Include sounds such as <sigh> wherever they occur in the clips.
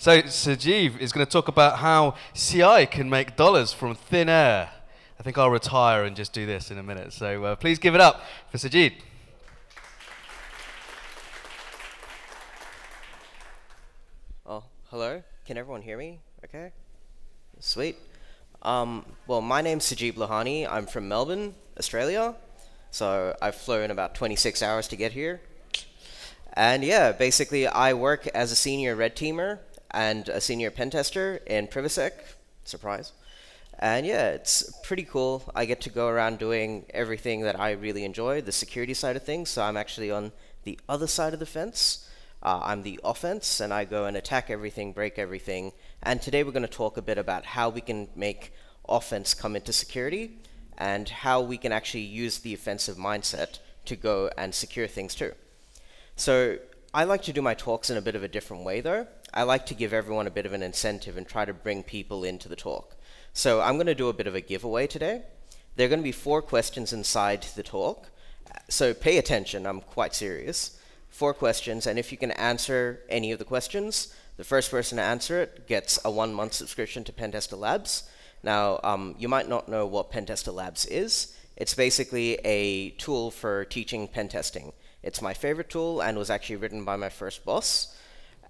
So Sajeev is going to talk about how CI can make dollars from thin air. I think I'll retire and just do this in a minute. So uh, please give it up for Sajid. Oh, hello. Can everyone hear me? Okay. Sweet. Um, well, my name's Sajeeb Lohani. I'm from Melbourne, Australia. So I've flown about 26 hours to get here. And yeah, basically, I work as a senior red teamer and a senior pen tester in Privasec. Surprise. And yeah, it's pretty cool. I get to go around doing everything that I really enjoy, the security side of things. So I'm actually on the other side of the fence. Uh, I'm the offense, and I go and attack everything, break everything. And today we're going to talk a bit about how we can make offense come into security and how we can actually use the offensive mindset to go and secure things too. So I like to do my talks in a bit of a different way though. I like to give everyone a bit of an incentive and try to bring people into the talk. So I'm going to do a bit of a giveaway today. There are going to be four questions inside the talk. So pay attention, I'm quite serious. Four questions, and if you can answer any of the questions, the first person to answer it gets a one month subscription to Pentester Labs. Now, um, you might not know what Pentester Labs is. It's basically a tool for teaching pen testing. It's my favorite tool and was actually written by my first boss.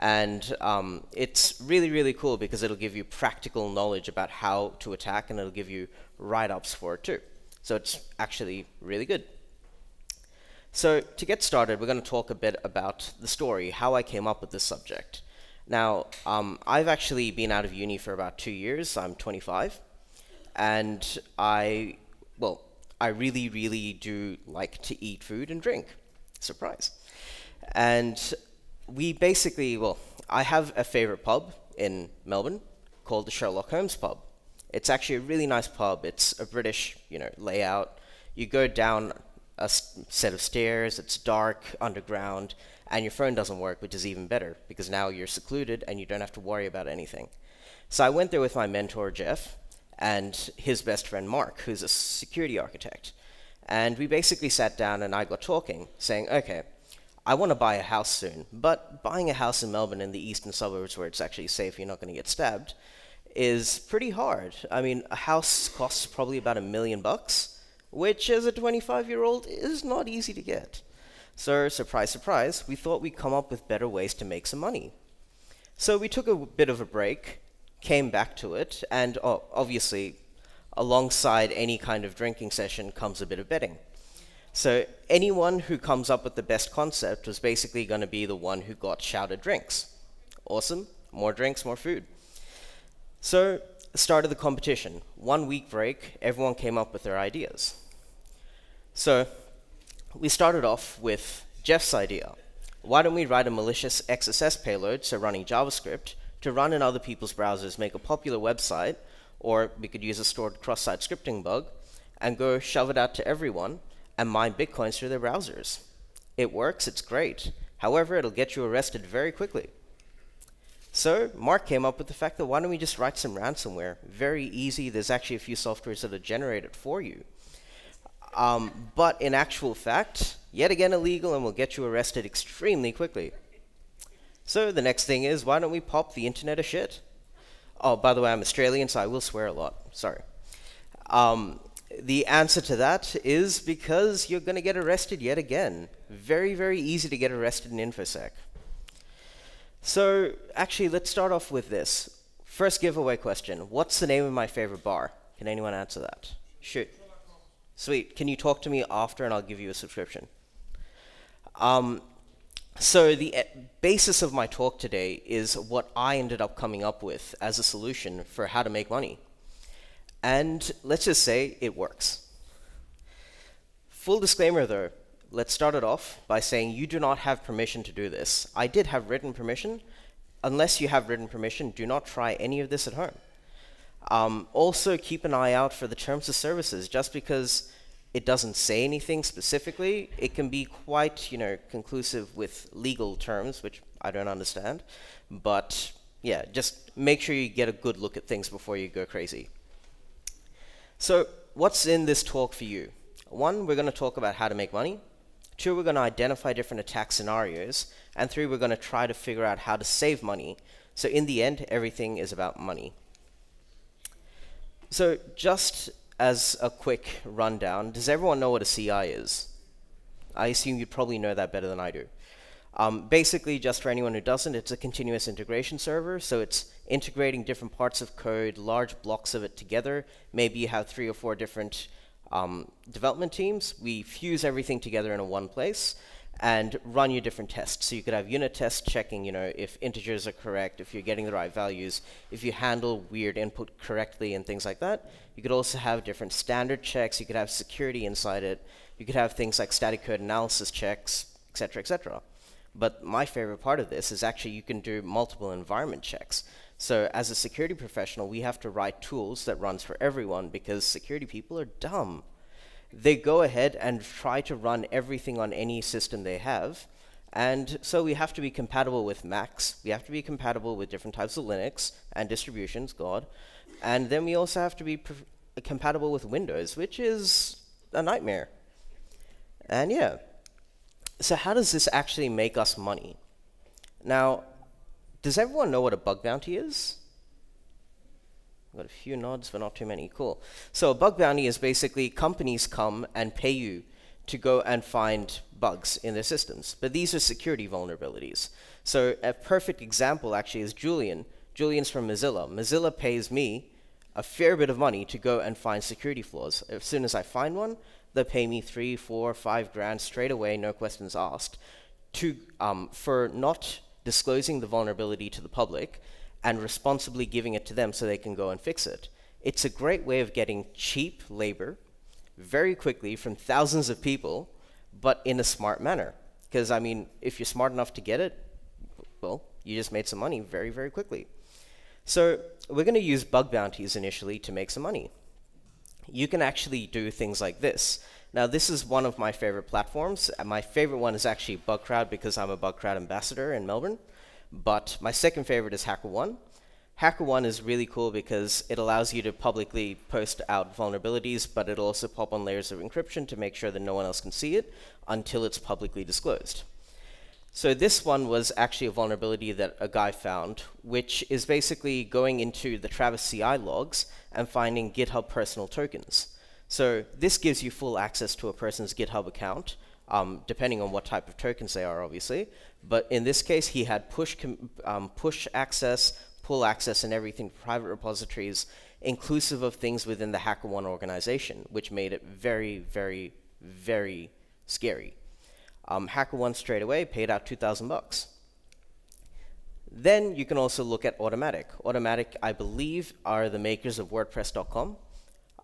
And um, it's really, really cool because it'll give you practical knowledge about how to attack and it'll give you write ups for it too. So it's actually really good. So, to get started, we're going to talk a bit about the story, how I came up with this subject. Now, um, I've actually been out of uni for about two years. I'm 25. And I, well, I really, really do like to eat food and drink. Surprise. And we basically, well, I have a favorite pub in Melbourne called the Sherlock Holmes pub. It's actually a really nice pub. It's a British, you know, layout. You go down a set of stairs. It's dark, underground, and your phone doesn't work, which is even better because now you're secluded and you don't have to worry about anything. So I went there with my mentor, Jeff, and his best friend, Mark, who's a security architect. And we basically sat down and I got talking, saying, okay, I want to buy a house soon, but buying a house in Melbourne in the eastern suburbs where it's actually safe, you're not going to get stabbed, is pretty hard. I mean, a house costs probably about a million bucks, which as a 25 year old is not easy to get. So, surprise, surprise, we thought we'd come up with better ways to make some money. So, we took a bit of a break, came back to it, and oh, obviously, alongside any kind of drinking session comes a bit of betting. So, anyone who comes up with the best concept was basically going to be the one who got shouted drinks. Awesome, more drinks, more food. So, started the competition. One week break, everyone came up with their ideas. So, we started off with Jeff's idea. Why don't we write a malicious XSS payload, so running JavaScript, to run in other people's browsers, make a popular website, or we could use a stored cross-site scripting bug, and go shove it out to everyone and mine bitcoins through their browsers. It works, it's great. However, it'll get you arrested very quickly. So Mark came up with the fact that why don't we just write some ransomware? Very easy. There's actually a few softwares that are generated for you. Um, but in actual fact, yet again illegal and will get you arrested extremely quickly. So the next thing is, why don't we pop the internet a shit? Oh, by the way, I'm Australian, so I will swear a lot. Sorry. Um, the answer to that is because you're going to get arrested yet again. Very, very easy to get arrested in InfoSec. So, actually, let's start off with this. First giveaway question What's the name of my favorite bar? Can anyone answer that? Shoot. Sweet. Can you talk to me after and I'll give you a subscription? Um, so the eh, basis of my talk today is what I ended up coming up with as a solution for how to make money. And let's just say it works. Full disclaimer though, let's start it off by saying you do not have permission to do this. I did have written permission. Unless you have written permission, do not try any of this at home. Um, also, keep an eye out for the terms of services. Just because it doesn't say anything specifically, it can be quite, you know, conclusive with legal terms, which I don't understand. But yeah, just make sure you get a good look at things before you go crazy. So, what's in this talk for you? One, we're going to talk about how to make money. Two, we're going to identify different attack scenarios. And three, we're going to try to figure out how to save money So in the end, everything is about money. So just as a quick rundown, does everyone know what a CI is? I assume you probably know that better than I do. Um, basically, just for anyone who doesn't, it's a continuous integration server. So it's integrating different parts of code, large blocks of it together. Maybe you have three or four different um, development teams. We fuse everything together in one place and run your different tests. So you could have unit tests checking, you know, if integers are correct, if you're getting the right values, if you handle weird input correctly and things like that. You could also have different standard checks. You could have security inside it. You could have things like static code analysis checks, etc., etc. But my favorite part of this is actually you can do multiple environment checks. So as a security professional, we have to write tools that runs for everyone because security people are dumb they go ahead and try to run everything on any system they have. And so we have to be compatible with Macs. We have to be compatible with different types of Linux and distributions, God. And then we also have to be compatible with Windows, which is a nightmare. And yeah. So how does this actually make us money? Now, does everyone know what a bug bounty is? Got a few nods, but not too many. Cool. So a bug bounty is basically companies come and pay you to go and find bugs in their systems. But these are security vulnerabilities. So a perfect example actually is Julian. Julian's from Mozilla. Mozilla pays me a fair bit of money to go and find security flaws. As soon as I find one, they pay me three, four, five grand straight away, no questions asked, to um, for not disclosing the vulnerability to the public and responsibly giving it to them so they can go and fix it. It's a great way of getting cheap labor very quickly from thousands of people, but in a smart manner. Because, I mean, if you're smart enough to get it, well, you just made some money very, very quickly. So we're going to use bug bounties initially to make some money. You can actually do things like this. Now, this is one of my favorite platforms. Uh, my favorite one is actually Bugcrowd because I'm a Bugcrowd ambassador in Melbourne. But my second favorite is HackerOne. HackerOne is really cool because it allows you to publicly post out vulnerabilities, but it'll also pop on layers of encryption to make sure that no one else can see it until it's publicly disclosed. So this one was actually a vulnerability that a guy found, which is basically going into the Travis CI logs and finding GitHub personal tokens. So this gives you full access to a person's GitHub account, um, depending on what type of tokens they are, obviously. But in this case, he had push, um, push access, pull access, and everything to private repositories, inclusive of things within the HackerOne organization, which made it very, very, very scary. Um, HackerOne straight away paid out 2,000 bucks. Then you can also look at Automattic. Automattic, I believe, are the makers of WordPress.com.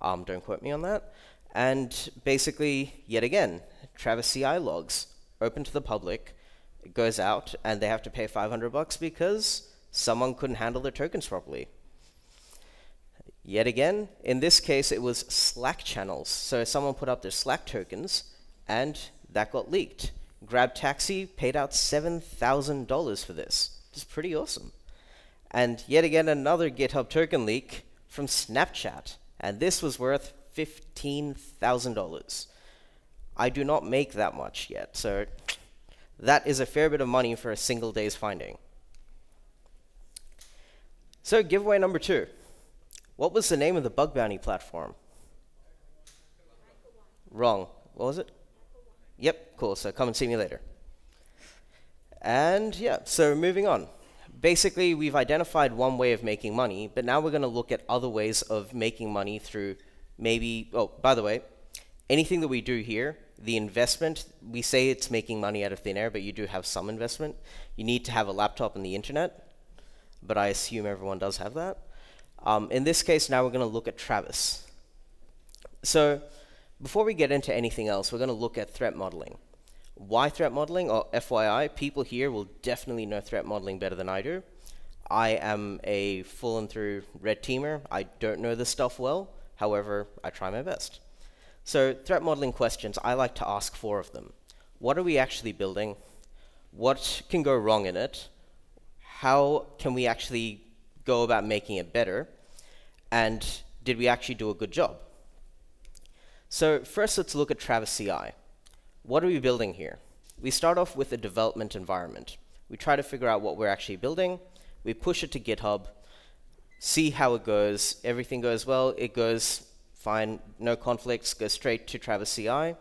Um, don't quote me on that. And basically, yet again, Travis CI logs open to the public, it goes out, and they have to pay 500 bucks because someone couldn't handle their tokens properly. Yet again, in this case, it was Slack channels. So someone put up their Slack tokens, and that got leaked. Grab Taxi paid out $7,000 for this, It's pretty awesome. And yet again, another GitHub token leak from Snapchat, and this was worth $15,000. I do not make that much yet, so that is a fair bit of money for a single day's finding. So giveaway number two. What was the name of the bug bounty platform? Wrong. What was it? Yep, cool. So come and see me later. And yeah, so moving on. Basically, we've identified one way of making money, but now we're going to look at other ways of making money through maybe, oh, by the way, anything that we do here the investment, we say it's making money out of thin air, but you do have some investment. You need to have a laptop and the internet, but I assume everyone does have that. Um, in this case, now we're going to look at Travis. So before we get into anything else, we're going to look at threat modeling. Why threat modeling? Or FYI, people here will definitely know threat modeling better than I do. I am a full and through red teamer. I don't know this stuff well. However, I try my best. So threat modeling questions, I like to ask four of them. What are we actually building? What can go wrong in it? How can we actually go about making it better? And did we actually do a good job? So first, let's look at Travis CI. What are we building here? We start off with a development environment. We try to figure out what we're actually building. We push it to GitHub, see how it goes. Everything goes well. It goes fine, no conflicts, goes straight to Travis CI.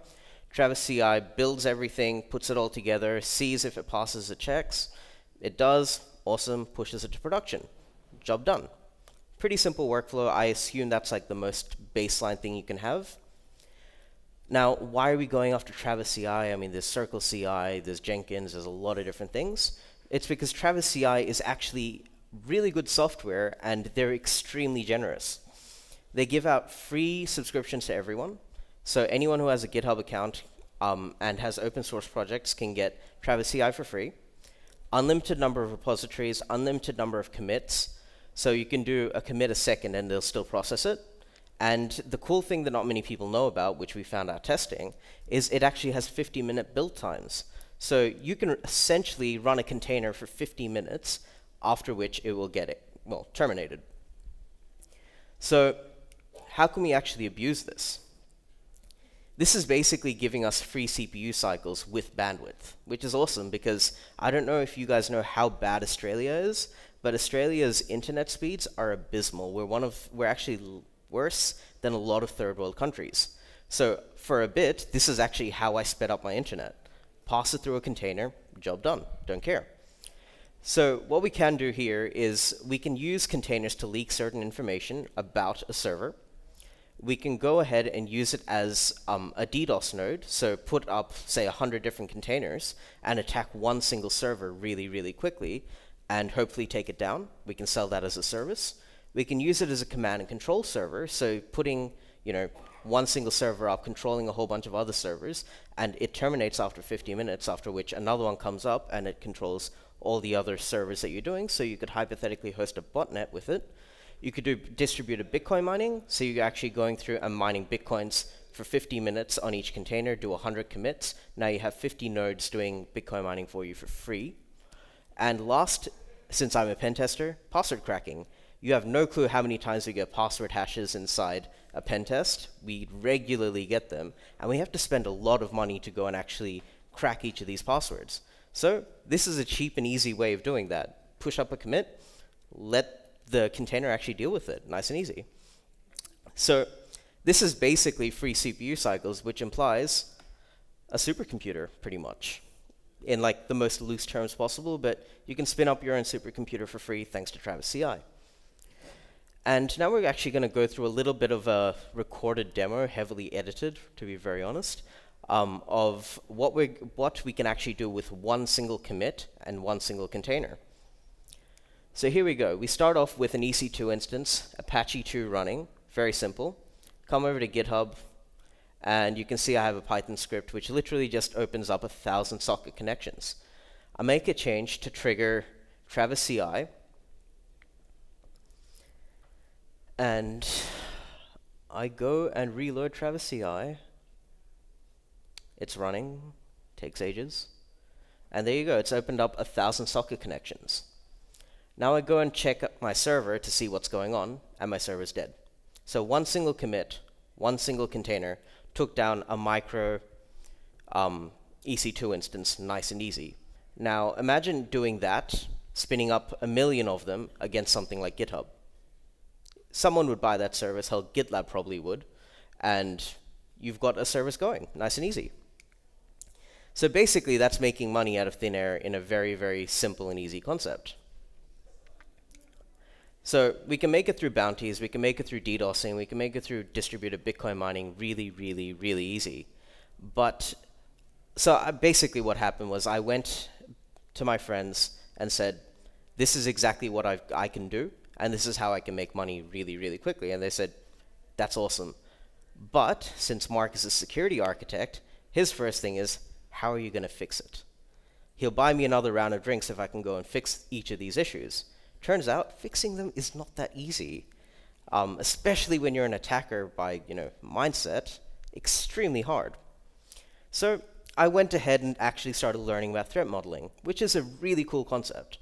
Travis CI builds everything, puts it all together, sees if it passes the checks. It does, awesome, pushes it to production. Job done. Pretty simple workflow. I assume that's like the most baseline thing you can have. Now, why are we going after Travis CI? I mean, there's Circle CI, there's Jenkins, there's a lot of different things. It's because Travis CI is actually really good software and they're extremely generous. They give out free subscriptions to everyone. So anyone who has a GitHub account um, and has open source projects can get Travis CI for free. Unlimited number of repositories, unlimited number of commits. So you can do a commit a second and they'll still process it. And the cool thing that not many people know about, which we found out testing, is it actually has 50 minute build times. So you can essentially run a container for 50 minutes, after which it will get it, well, terminated. So how can we actually abuse this? This is basically giving us free CPU cycles with bandwidth, which is awesome because I don't know if you guys know how bad Australia is, but Australia's internet speeds are abysmal. We're one of we're actually worse than a lot of third world countries. So for a bit, this is actually how I sped up my internet. Pass it through a container, job done, don't care. So what we can do here is we can use containers to leak certain information about a server. We can go ahead and use it as um, a DDoS node, so put up, say, 100 different containers and attack one single server really, really quickly and hopefully take it down. We can sell that as a service. We can use it as a command and control server, so putting you know, one single server up, controlling a whole bunch of other servers, and it terminates after 50 minutes, after which another one comes up and it controls all the other servers that you're doing. So you could hypothetically host a botnet with it. You could do distributed Bitcoin mining, so you're actually going through and mining Bitcoins for 50 minutes on each container, do 100 commits. Now you have 50 nodes doing Bitcoin mining for you for free. And last, since I'm a pen tester, password cracking you have no clue how many times we get password hashes inside a pen test. We regularly get them, and we have to spend a lot of money to go and actually crack each of these passwords. So this is a cheap and easy way of doing that. Push up a commit, let the container actually deal with it, nice and easy. So this is basically free CPU cycles, which implies a supercomputer, pretty much, in like the most loose terms possible, but you can spin up your own supercomputer for free thanks to Travis CI. And now we're actually going to go through a little bit of a recorded demo, heavily edited, to be very honest, um, of what, we what we can actually do with one single commit and one single container. So here we go. We start off with an EC2 instance, Apache 2 running, very simple. Come over to GitHub, and you can see I have a Python script which literally just opens up a thousand socket connections. I make a change to trigger Travis CI, and I go and reload Travis CI. It's running, takes ages. And there you go, it's opened up a thousand socket connections. Now I go and check up my server to see what's going on, and my server's dead. So one single commit, one single container, took down a micro um, EC2 instance nice and easy. Now imagine doing that, spinning up a million of them against something like GitHub someone would buy that service, hell, GitLab probably would, and you've got a service going, nice and easy. So basically, that's making money out of thin air in a very, very simple and easy concept. So we can make it through bounties, we can make it through DDoSing, we can make it through distributed Bitcoin mining really, really, really easy. But so I, basically what happened was I went to my friends and said, this is exactly what I've, I can do and this is how I can make money really, really quickly. And they said, that's awesome. But since Mark is a security architect, his first thing is, how are you going to fix it? He'll buy me another round of drinks if I can go and fix each of these issues. Turns out, fixing them is not that easy, um, especially when you're an attacker by you know mindset. Extremely hard. So I went ahead and actually started learning about threat modeling, which is a really cool concept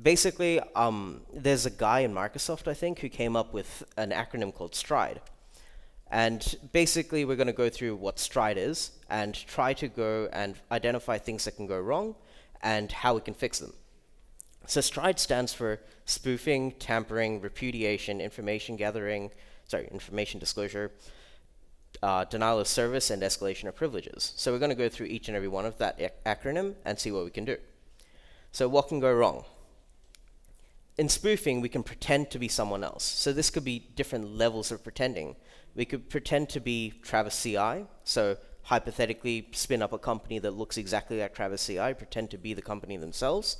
basically, um, there's a guy in Microsoft, I think, who came up with an acronym called STRIDE. And basically, we're going to go through what STRIDE is and try to go and identify things that can go wrong and how we can fix them. So STRIDE stands for spoofing, tampering, repudiation, information gathering, sorry, information disclosure, uh, denial of service, and escalation of privileges. So we're going to go through each and every one of that acronym and see what we can do. So what can go wrong? In spoofing, we can pretend to be someone else. So this could be different levels of pretending. We could pretend to be Travis CI, so hypothetically spin up a company that looks exactly like Travis CI, pretend to be the company themselves,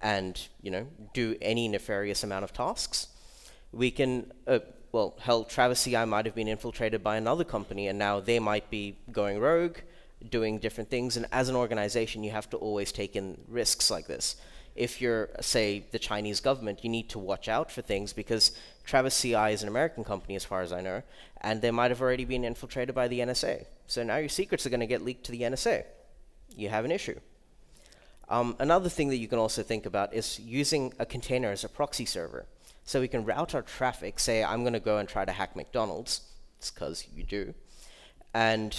and you know do any nefarious amount of tasks. We can, uh, well, hell, Travis CI might have been infiltrated by another company, and now they might be going rogue, doing different things. And as an organization, you have to always take in risks like this if you're, say, the Chinese government, you need to watch out for things because Travis CI is an American company, as far as I know, and they might have already been infiltrated by the NSA. So now your secrets are going to get leaked to the NSA. You have an issue. Um, another thing that you can also think about is using a container as a proxy server. So we can route our traffic, say I'm going to go and try to hack McDonald's, it's because you do, and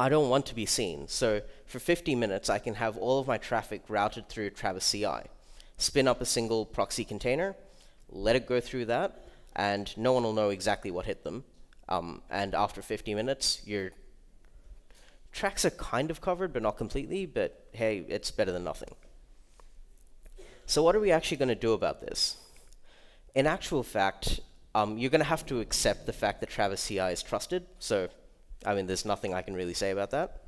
I don't want to be seen. So for 50 minutes, I can have all of my traffic routed through Travis CI. Spin up a single proxy container, let it go through that, and no one will know exactly what hit them. Um, and after 50 minutes, your tracks are kind of covered, but not completely, but hey, it's better than nothing. So what are we actually going to do about this? In actual fact, um, you're going to have to accept the fact that Travis CI is trusted, so I mean, there's nothing I can really say about that.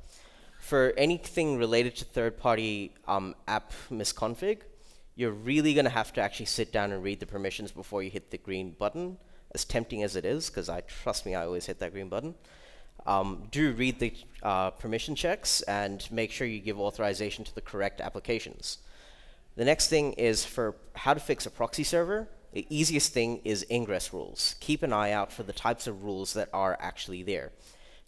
For anything related to third-party um, app misconfig, you're really going to have to actually sit down and read the permissions before you hit the green button, as tempting as it is, because I trust me, I always hit that green button. Um, do read the uh, permission checks and make sure you give authorization to the correct applications. The next thing is for how to fix a proxy server. The easiest thing is ingress rules. Keep an eye out for the types of rules that are actually there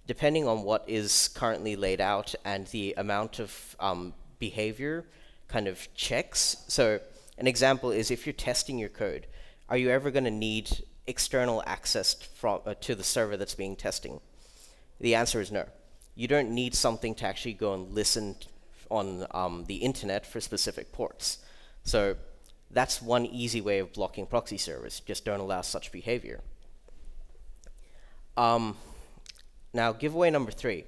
depending on what is currently laid out and the amount of um, behavior kind of checks. So an example is if you're testing your code, are you ever going to need external access from, uh, to the server that's being testing? The answer is no. You don't need something to actually go and listen on um, the internet for specific ports. So that's one easy way of blocking proxy servers. Just don't allow such behavior. Um, now, giveaway number three.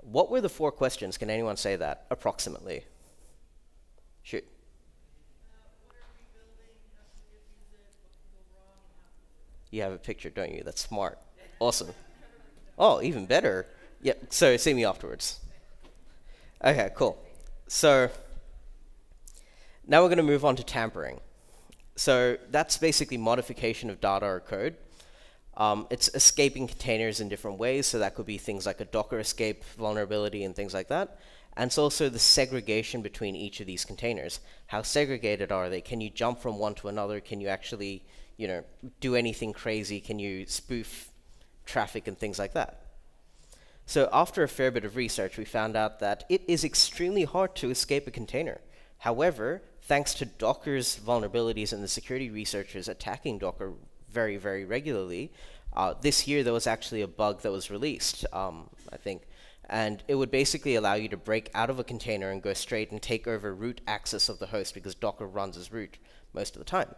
What were the four questions? Can anyone say that, approximately? Shoot. You have a picture, don't you? That's smart. Awesome. Oh, even better. Yep, so see me afterwards. Okay, cool. So, now we're going to move on to tampering. So, that's basically modification of data or code. Um, it's escaping containers in different ways, so that could be things like a Docker escape vulnerability and things like that. And it's also the segregation between each of these containers. How segregated are they? Can you jump from one to another? Can you actually, you know, do anything crazy? Can you spoof traffic and things like that? So after a fair bit of research, we found out that it is extremely hard to escape a container. However, thanks to Docker's vulnerabilities and the security researchers attacking Docker very, very regularly. Uh, this year, there was actually a bug that was released, um, I think, and it would basically allow you to break out of a container and go straight and take over root access of the host because Docker runs as root most of the time.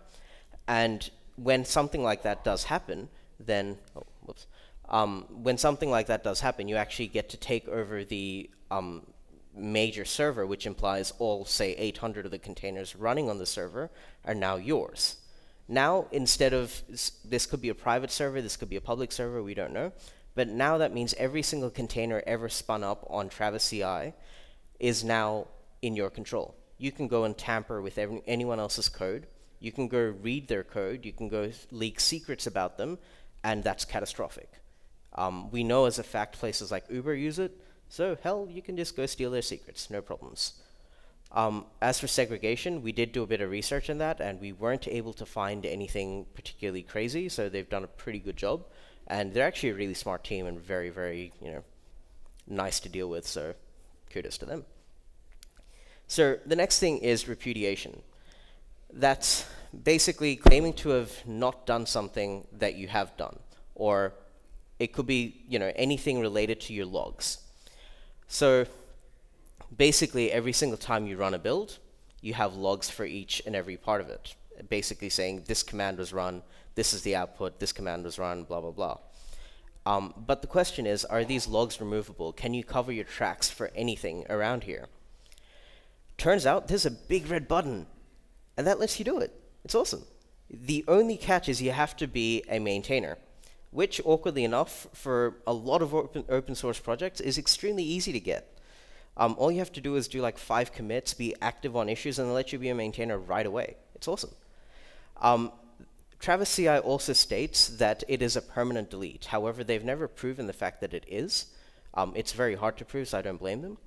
And when something like that does happen, then, oh, whoops, um, when something like that does happen, you actually get to take over the um, major server, which implies all, say, 800 of the containers running on the server are now yours. Now, instead of this could be a private server, this could be a public server, we don't know. But now that means every single container ever spun up on Travis CI is now in your control. You can go and tamper with every, anyone else's code. You can go read their code. You can go leak secrets about them, and that's catastrophic. Um, we know as a fact places like Uber use it, so hell, you can just go steal their secrets, no problems. Um, as for segregation, we did do a bit of research in that, and we weren't able to find anything particularly crazy, so they've done a pretty good job. And they're actually a really smart team and very, very, you know, nice to deal with, so kudos to them. So the next thing is repudiation. That's basically claiming to have not done something that you have done, or it could be, you know, anything related to your logs. So basically every single time you run a build, you have logs for each and every part of it, basically saying this command was run, this is the output, this command was run, blah, blah, blah. Um, but the question is, are these logs removable? Can you cover your tracks for anything around here? Turns out there's a big red button, and that lets you do it. It's awesome. The only catch is you have to be a maintainer, which, awkwardly enough, for a lot of open, open source projects, is extremely easy to get. Um, all you have to do is do like five commits, be active on issues, and they'll let you be a maintainer right away. It's awesome. Um, Travis CI also states that it is a permanent delete. However, they've never proven the fact that it is. Um, it's very hard to prove, so I don't blame them.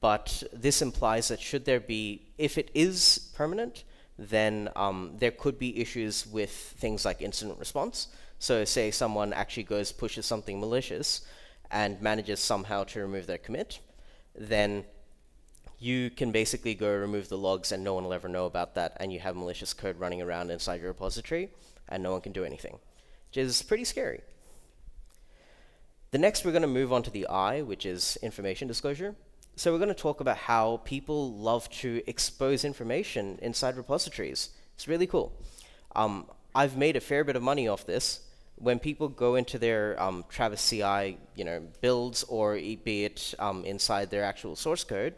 But this implies that should there be, if it is permanent, then um, there could be issues with things like incident response. So say someone actually goes, pushes something malicious, and manages somehow to remove their commit, then you can basically go remove the logs and no one will ever know about that and you have malicious code running around inside your repository and no one can do anything, which is pretty scary. The next we're going to move on to the I, which is information disclosure. So we're going to talk about how people love to expose information inside repositories. It's really cool. Um, I've made a fair bit of money off this. When people go into their um, Travis CI, you know, builds or be it um, inside their actual source code,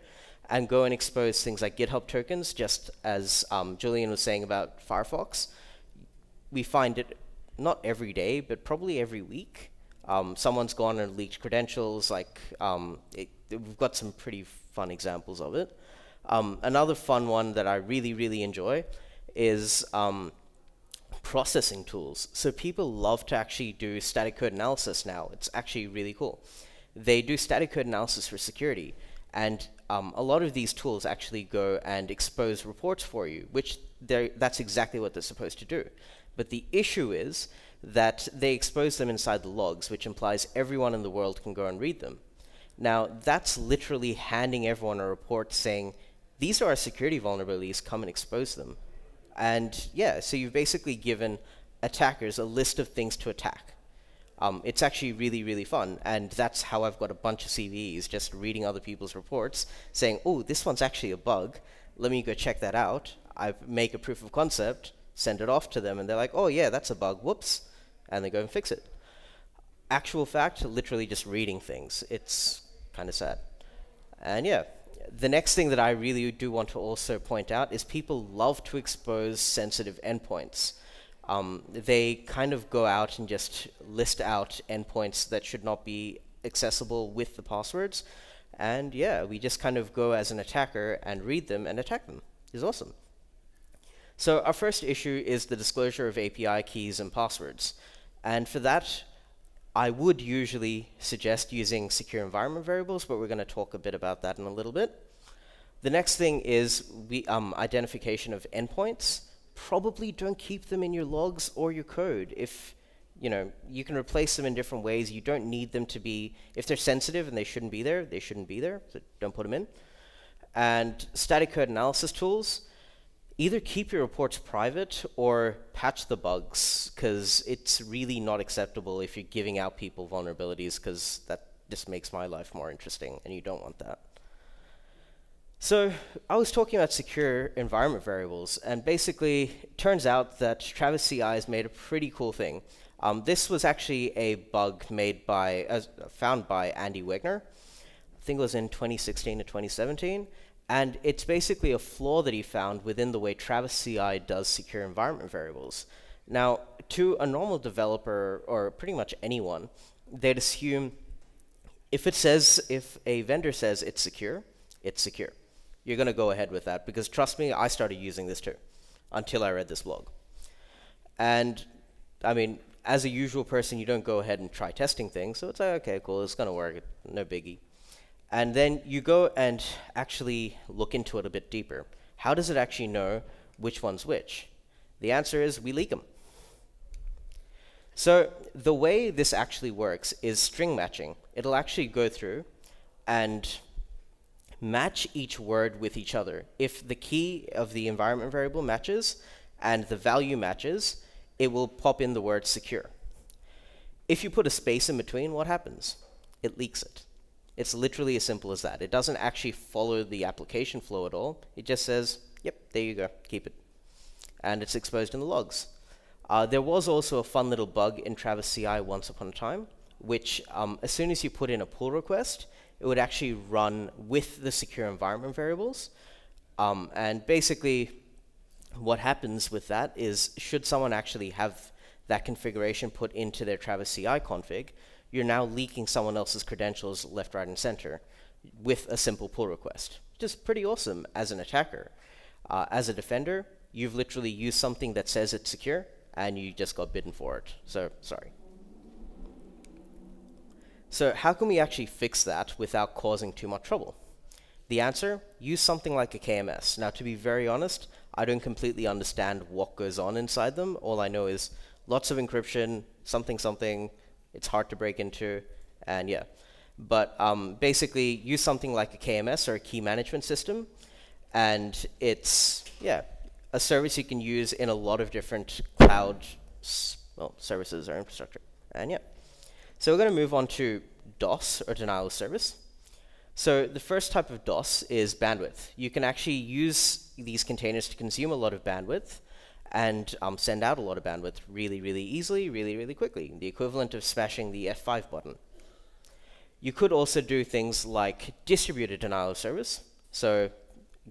and go and expose things like GitHub tokens, just as um, Julian was saying about Firefox. We find it not every day, but probably every week. Um, someone's gone and leaked credentials. Like um, it, we've got some pretty fun examples of it. Um, another fun one that I really, really enjoy is um, processing tools. So people love to actually do static code analysis now. It's actually really cool. They do static code analysis for security. And um, a lot of these tools actually go and expose reports for you, which that's exactly what they're supposed to do. But the issue is that they expose them inside the logs, which implies everyone in the world can go and read them. Now, that's literally handing everyone a report saying, these are our security vulnerabilities, come and expose them. And yeah, so you've basically given attackers a list of things to attack. Um, it's actually really, really fun. And that's how I've got a bunch of CVEs, just reading other people's reports, saying, oh, this one's actually a bug. Let me go check that out. I make a proof of concept, send it off to them, and they're like, oh, yeah, that's a bug. Whoops. And they go and fix it. Actual fact, literally just reading things. It's kind of sad. And yeah, the next thing that I really do want to also point out is people love to expose sensitive endpoints um, they kind of go out and just list out endpoints that should not be accessible with the passwords. And yeah, we just kind of go as an attacker and read them and attack them. It's awesome. So our first issue is the disclosure of API keys and passwords. And for that, I would usually suggest using secure environment variables, but we're going to talk a bit about that in a little bit. The next thing is we, um, identification of endpoints probably don't keep them in your logs or your code. If you know, you can replace them in different ways. You don't need them to be, if they're sensitive and they shouldn't be there, they shouldn't be there, so don't put them in. And static code analysis tools, either keep your reports private or patch the bugs, because it's really not acceptable if you're giving out people vulnerabilities, because that just makes my life more interesting, and you don't want that. So I was talking about secure environment variables, and basically, it turns out that Travis CI has made a pretty cool thing. Um, this was actually a bug made by, uh, found by Andy Wegner. I think it was in 2016 to 2017, and it's basically a flaw that he found within the way Travis CI does secure environment variables. Now, to a normal developer or pretty much anyone, they'd assume if it says, if a vendor says it's secure, it's secure you're going to go ahead with that because trust me, I started using this too until I read this blog. And I mean, as a usual person, you don't go ahead and try testing things, so it's like, okay, cool, it's going to work, no biggie. And then you go and actually look into it a bit deeper. How does it actually know which one's which? The answer is we leak them. So the way this actually works is string matching. It'll actually go through and match each word with each other. If the key of the environment variable matches and the value matches, it will pop in the word secure. If you put a space in between, what happens? It leaks it. It's literally as simple as that. It doesn't actually follow the application flow at all. It just says Yep, there you go. Keep it. And it's exposed in the logs. Uh, there was also a fun little bug in Travis CI once upon a time, which um, as soon as you put in a pull request, it would actually run with the secure environment variables. Um, and basically, what happens with that is, should someone actually have that configuration put into their Travis CI config, you're now leaking someone else's credentials left, right, and center with a simple pull request. Just pretty awesome as an attacker. Uh, as a defender, you've literally used something that says it's secure, and you just got bitten for it. So, sorry. So how can we actually fix that without causing too much trouble? The answer, use something like a KMS. Now, to be very honest, I don't completely understand what goes on inside them. All I know is lots of encryption, something, something. It's hard to break into, and yeah. But um, basically, use something like a KMS or a key management system, and it's, yeah, a service you can use in a lot of different cloud well, services or infrastructure. And yeah. So we're going to move on to DOS, or denial of service. So the first type of DOS is bandwidth. You can actually use these containers to consume a lot of bandwidth and um, send out a lot of bandwidth really, really easily, really, really quickly, the equivalent of smashing the F5 button. You could also do things like distributed denial of service. So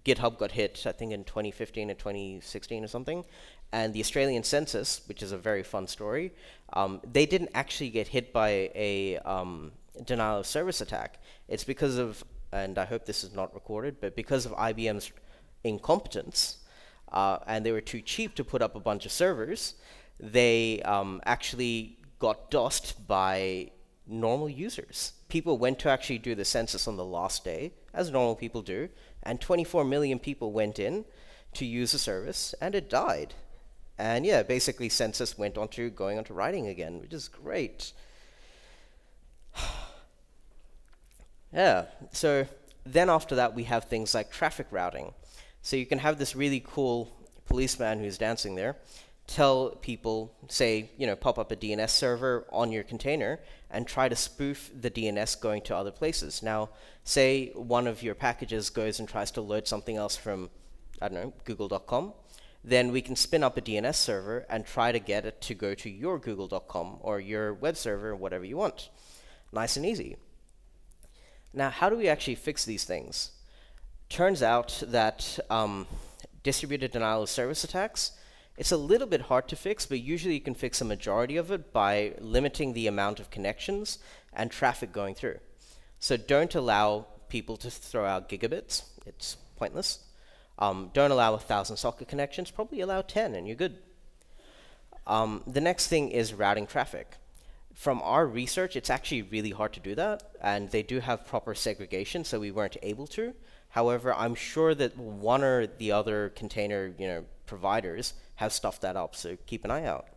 GitHub got hit, I think, in 2015 or 2016 or something, and the Australian census, which is a very fun story, um, they didn't actually get hit by a um, denial of service attack. It's because of, and I hope this is not recorded, but because of IBM's incompetence, uh, and they were too cheap to put up a bunch of servers, they um, actually got DOSed by normal users. People went to actually do the census on the last day, as normal people do, and 24 million people went in to use the service, and it died. And yeah, basically census went on to going on to writing again, which is great. <sighs> yeah, so then after that we have things like traffic routing. So you can have this really cool policeman who's dancing there tell people, say, you know, pop up a DNS server on your container and try to spoof the DNS going to other places. Now, say one of your packages goes and tries to load something else from, I don't know, google.com then we can spin up a DNS server and try to get it to go to your google.com or your web server, whatever you want. Nice and easy. Now, how do we actually fix these things? Turns out that um, distributed denial of service attacks, it's a little bit hard to fix, but usually you can fix a majority of it by limiting the amount of connections and traffic going through. So don't allow people to throw out gigabits. It's pointless. Um, don't allow a thousand socket connections, probably allow 10 and you're good. Um, the next thing is routing traffic. From our research, it's actually really hard to do that, and they do have proper segregation, so we weren't able to. However, I'm sure that one or the other container you know, providers have stuffed that up, so keep an eye out.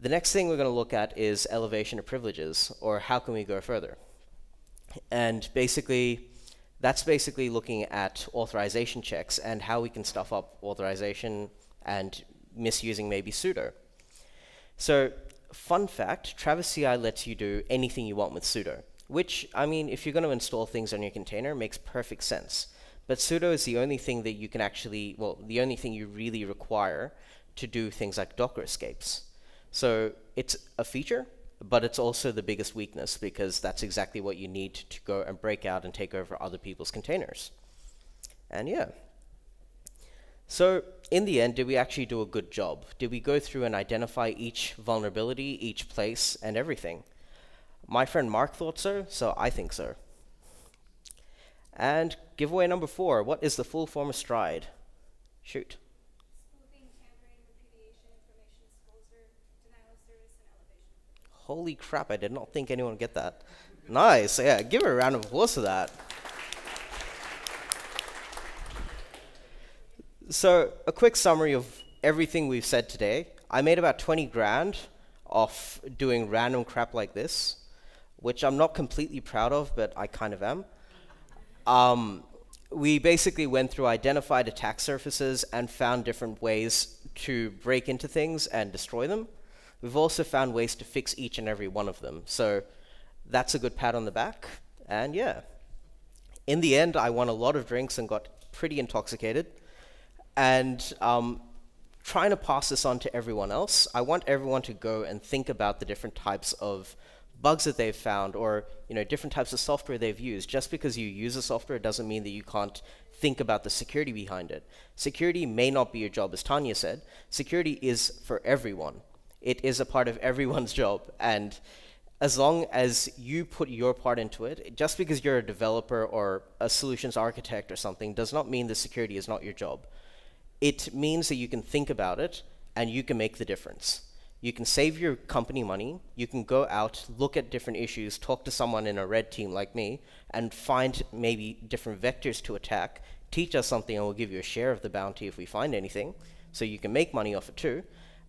The next thing we're going to look at is elevation of privileges, or how can we go further. And basically, that's basically looking at authorization checks and how we can stuff up authorization and misusing maybe sudo. So, fun fact, Travis CI lets you do anything you want with sudo, which, I mean, if you're going to install things on your container, makes perfect sense. But sudo is the only thing that you can actually, well, the only thing you really require to do things like Docker escapes. So it's a feature, but it's also the biggest weakness because that's exactly what you need to go and break out and take over other people's containers. And yeah. So in the end, did we actually do a good job? Did we go through and identify each vulnerability, each place, and everything? My friend Mark thought so, so I think so. And giveaway number four, what is the full form of stride? Shoot. Holy crap, I did not think anyone would get that. Nice. Yeah, give her a round of applause for that. So, a quick summary of everything we've said today. I made about 20 grand off doing random crap like this, which I'm not completely proud of, but I kind of am. Um, we basically went through identified attack surfaces and found different ways to break into things and destroy them. We've also found ways to fix each and every one of them. So that's a good pat on the back. And yeah, in the end, I won a lot of drinks and got pretty intoxicated, and um, trying to pass this on to everyone else. I want everyone to go and think about the different types of bugs that they've found or you know different types of software they've used. Just because you use a software doesn't mean that you can't think about the security behind it. Security may not be your job, as Tanya said. Security is for everyone. It is a part of everyone's job, and as long as you put your part into it, just because you're a developer or a solutions architect or something, does not mean the security is not your job. It means that you can think about it and you can make the difference. You can save your company money. You can go out, look at different issues, talk to someone in a red team like me, and find maybe different vectors to attack. Teach us something, and we'll give you a share of the bounty if we find anything. So you can make money off it too.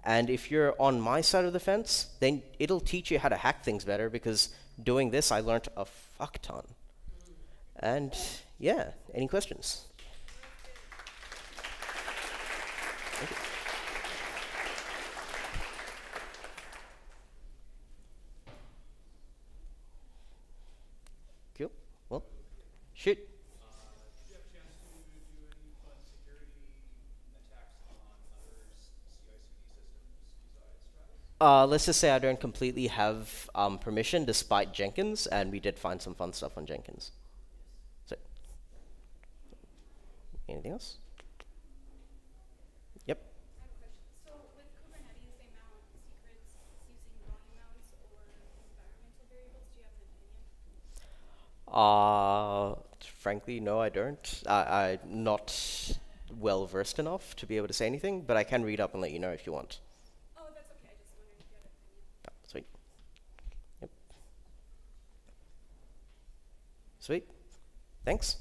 And if you're on my side of the fence, then it'll teach you how to hack things better because doing this, I learned a fuck ton. And yeah, any questions? Cool. Well, shoot. Uh, let's just say I don't completely have um, permission despite Jenkins, and we did find some fun stuff on Jenkins. So, anything else? Yep. So with Kubernetes, they mount secrets using volume mounts or environmental variables. Do you have an opinion? Uh, frankly, no, I don't. I, I'm not well versed enough to be able to say anything, but I can read up and let you know if you want. Oh, that's okay. I just wondered if you had an opinion. Oh, sweet. Yep. Sweet. Thanks.